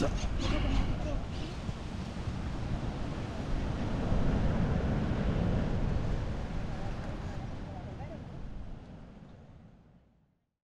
What's up?